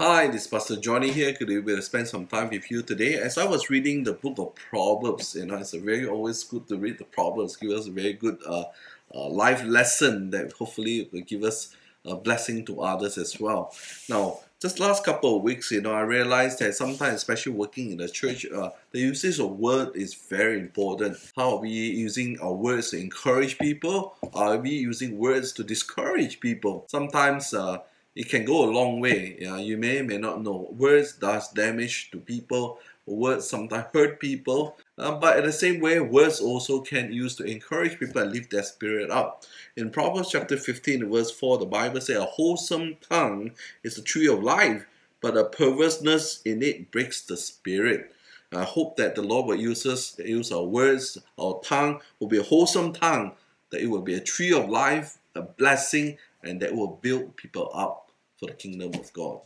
Hi, this is Pastor Johnny here. Could we will spend some time with you today? As I was reading the book of Proverbs, you know, it's a very always good to read the Proverbs. Give us a very good uh, uh, life lesson that hopefully will give us a blessing to others as well. Now, just last couple of weeks, you know, I realized that sometimes, especially working in the church, uh, the usage of word is very important. How are we using our words to encourage people? Are we using words to discourage people? Sometimes. Uh, it can go a long way. Yeah, you may may not know. Words does damage to people. Words sometimes hurt people. Uh, but in the same way, words also can use to encourage people and lift their spirit up. In Proverbs chapter 15, verse 4, the Bible says, A wholesome tongue is the tree of life, but a perverseness in it breaks the spirit. I hope that the Lord will use us, use our words, our tongue will be a wholesome tongue, that it will be a tree of life, a blessing, and that will build people up for the kingdom of God.